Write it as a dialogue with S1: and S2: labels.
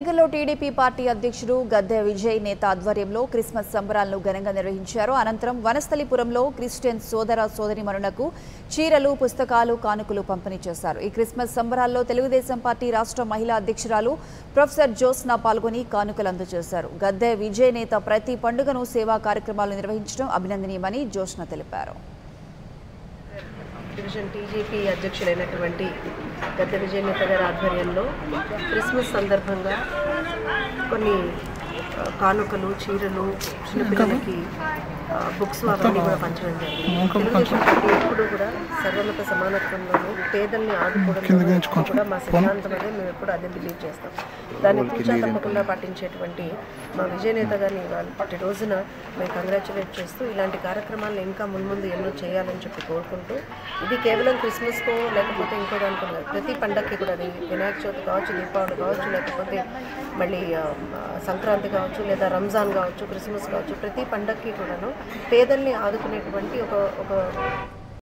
S1: ఎన్నికల్లో TDP party అధ్యక్షుడు గద్దె విజయ్ నేత ఆధ్వర్యంలో క్రిస్మస్ సంబరాలను ఘనంగా నిర్వహించారు. అనంతరం వనస్థలిపురంలో క్రిస్టియన్ సోదర సోదరిమణులకు చీరలు పుస్తకాలు కానుకలు పంపిణీ చేశారు. ఈ క్రిస్మస్ సంబరాల్లో తెలుగుదేశం పార్టీ రాష్ట్ర మహిళా అధ్యక్షురాలు ప్రొఫెసర్ జోస్నా పాల్గొని కానుకలు అందజేశారు. గద్దె విజయ్ నేత ప్రతి పండుగను సేవా కార్యక్రమాలు నిర్వహించడం అభినందనీయమని జోస్న తెలిపారు.
S2: డివిజన్ టీజీపీ అధ్యక్షులైనటువంటి గత విజయనేత గారి ఆధ్వర్యంలో క్రిస్మస్ సందర్భంగా కొన్ని కానుకలు చీరలు చిన్నపిల్లలకి బుక్స్ అవన్నీ కూడా పంచడం జరిగింది. తెలుగుదేశం పార్టీ ఎప్పుడు కూడా సర్వమత సమానత్వంలోనూ పేదల్ని ఆదుకోవడంలో కూడా మా సిద్ధాంతం అనేది మేము ఎప్పుడు అదే బిలీవ్ చేస్తాం. దాన్ని పూజా తప్పకుండా పాటించేటువంటి మా విజయనేత గారిని ఇవాళ రోజున మేము కంగ్రాచులేట్ చేస్తూ ఇలాంటి కార్యక్రమాలను ఇంకా మున్ముందు ఎన్నో చేయాలని చెప్పి కోరుకుంటూ ఇది కేవలం క్రిస్మస్కో లేకపోతే ఇంకో దానికో. ప్రతి పండగకి కూడా అది వినాయక చవితి కావచ్చు దీపావళి కావచ్చు లేకపోతే మళ్ళీ సంక్రాంతి కావచ్చు లేదా రంజాన్ కావచ్చు క్రిస్మస్ కావచ్చు ప్రతి పండగకి కూడాను పేదల్ని ఆదుకునేటువంటి ఒక ఒక